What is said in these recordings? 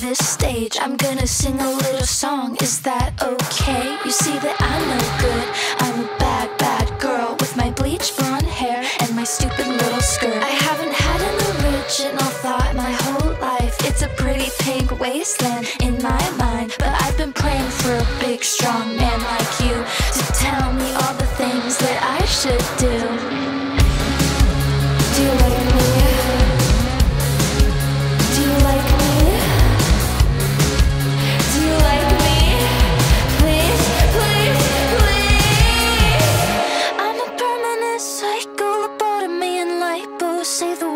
this stage. I'm gonna sing a little song. Is that okay? You see that I'm no good. I'm a bad, bad girl with my bleach blonde hair and my stupid little skirt. I haven't had an original thought my whole life. It's a pretty pink wasteland in my mind. But I've been praying for a big, strong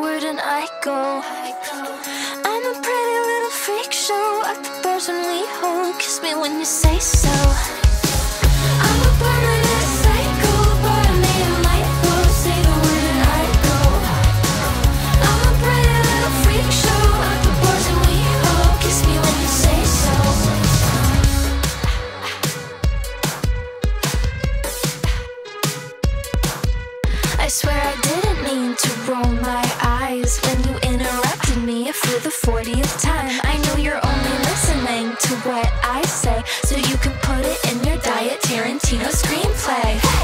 Word and I go. I'm a pretty little freak show bars when we hold. Kiss me when you say so. what I say, so you can put it in your diet Tarantino screenplay.